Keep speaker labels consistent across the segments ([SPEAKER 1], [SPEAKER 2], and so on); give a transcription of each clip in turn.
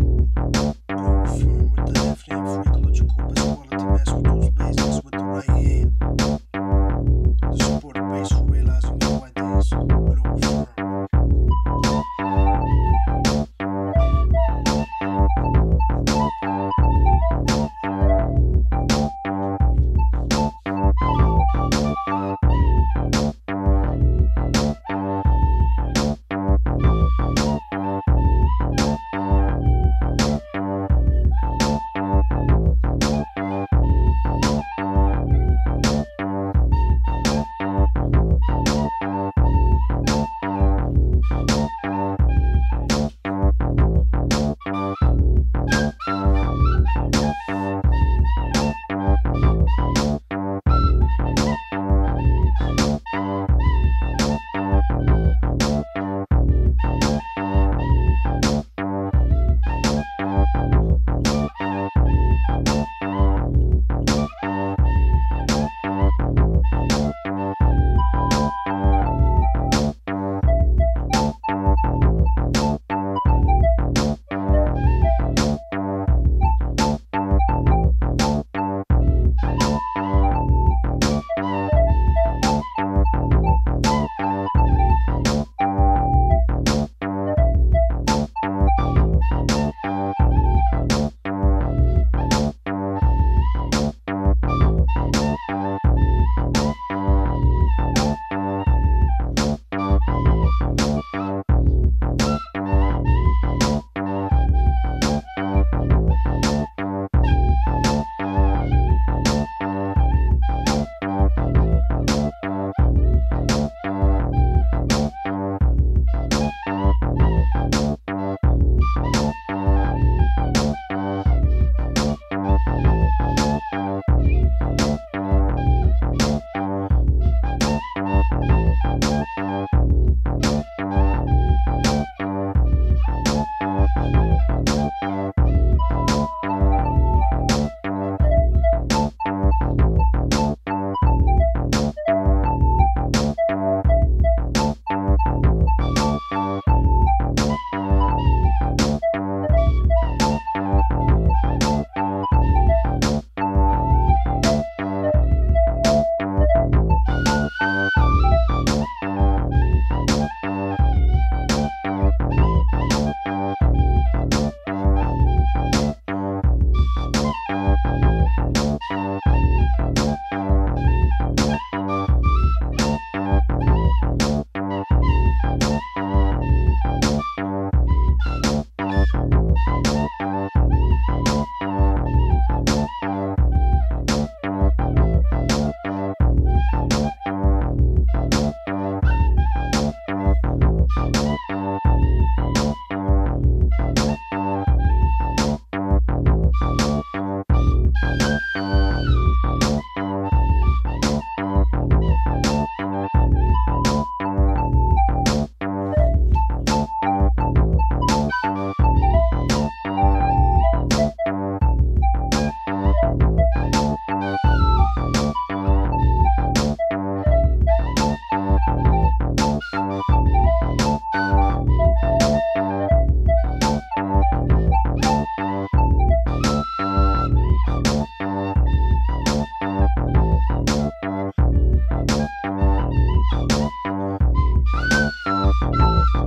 [SPEAKER 1] Bye.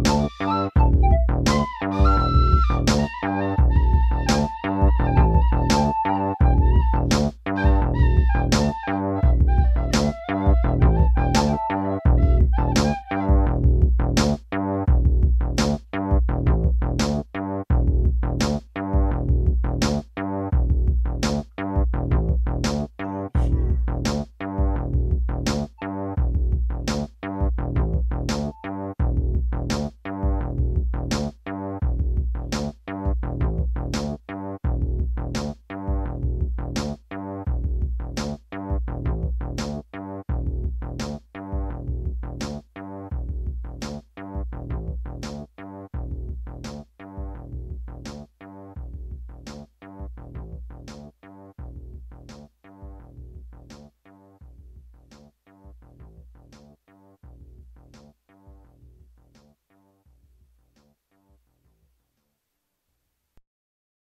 [SPEAKER 1] Bye.